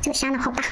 这个虾呢好大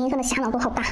每一个的虾脑都好大。